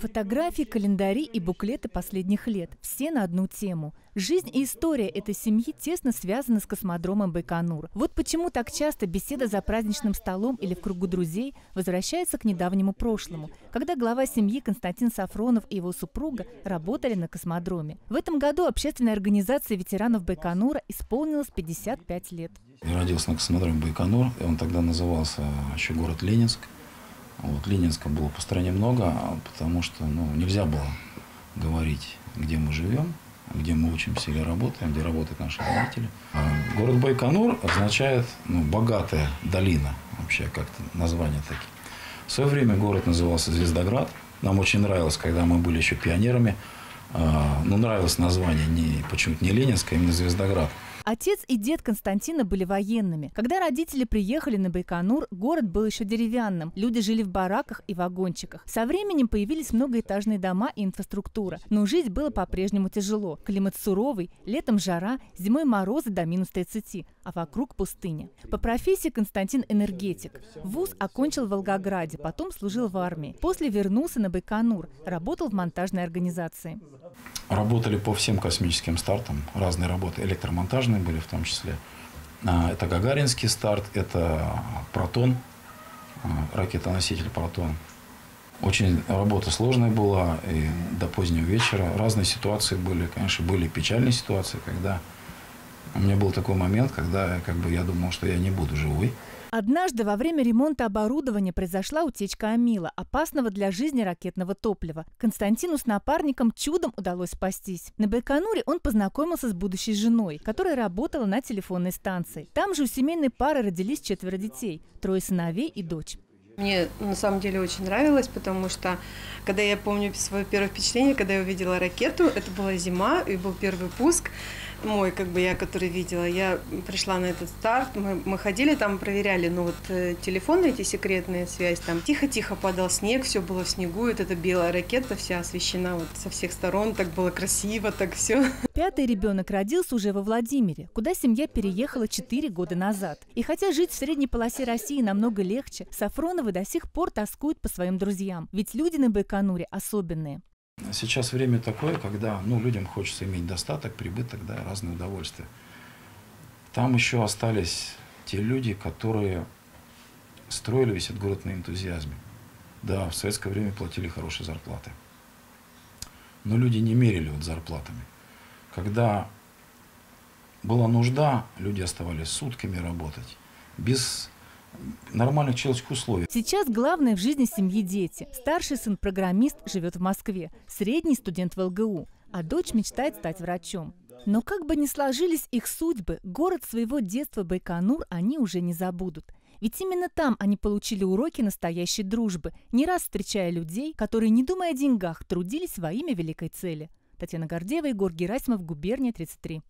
Фотографии, календари и буклеты последних лет. Все на одну тему. Жизнь и история этой семьи тесно связаны с космодромом Байконур. Вот почему так часто беседа за праздничным столом или в кругу друзей возвращается к недавнему прошлому, когда глава семьи Константин Сафронов и его супруга работали на космодроме. В этом году общественной организации ветеранов Байконура исполнилось 55 лет. Я родился на космодроме Байконур, он тогда назывался еще город Ленинск. Вот, Ленинска было по стране много, потому что ну, нельзя было говорить, где мы живем, где мы учимся или работаем, где работают наши родители. А город Байконур означает ну, богатая долина, вообще как-то название такие. В свое время город назывался Звездоград. Нам очень нравилось, когда мы были еще пионерами. А, ну, нравилось название не, почему-то не Ленинское, а именно Звездоград. Отец и дед Константина были военными. Когда родители приехали на Байконур, город был еще деревянным. Люди жили в бараках и вагончиках. Со временем появились многоэтажные дома и инфраструктура. Но жить было по-прежнему тяжело. Климат суровый, летом жара, зимой морозы до минус 30, а вокруг пустыня. По профессии Константин энергетик. Вуз окончил в Волгограде, потом служил в армии. После вернулся на Байконур, работал в монтажной организации. Работали по всем космическим стартам, разные работы, электромонтажные были в том числе. А, это Гагаринский старт, это Протон, а, ракета-носитель Протон. Очень работа сложная была, и до позднего вечера. Разные ситуации были, конечно, были печальные ситуации, когда у меня был такой момент, когда как бы, я думал, что я не буду живой. Однажды во время ремонта оборудования произошла утечка амила, опасного для жизни ракетного топлива. Константину с напарником чудом удалось спастись. На Байконуре он познакомился с будущей женой, которая работала на телефонной станции. Там же у семейной пары родились четверо детей, трое сыновей и дочь. Мне на самом деле очень нравилось, потому что, когда я помню свое первое впечатление, когда я увидела ракету, это была зима, и был первый пуск мой, как бы я, который видела. Я пришла на этот старт, мы, мы ходили там, проверяли, ну вот э, телефоны эти секретные связь, там тихо-тихо падал снег, все было в снегу, вот эта белая ракета вся освещена вот со всех сторон, так было красиво, так все. Пятый ребенок родился уже во Владимире, куда семья переехала 4 года назад. И хотя жить в средней полосе России намного легче, Сафроновы до сих пор тоскуют по своим друзьям. Ведь люди на Байконуре особенные. Сейчас время такое, когда ну, людям хочется иметь достаток, прибыток, да, разные удовольствия. Там еще остались те люди, которые строили весь этот город на энтузиазме. Да, в советское время платили хорошие зарплаты. Но люди не мерили вот зарплатами. Когда была нужда, люди оставались сутками работать, без нормальных человеческих условий. Сейчас главное в жизни семьи дети. Старший сын программист живет в Москве, средний студент в ЛГУ, а дочь мечтает стать врачом. Но как бы ни сложились их судьбы, город своего детства Байконур они уже не забудут. Ведь именно там они получили уроки настоящей дружбы, не раз встречая людей, которые, не думая о деньгах, трудились во имя великой цели. Татьяна Гордеева, Егор Герасимов, Губерния, 33.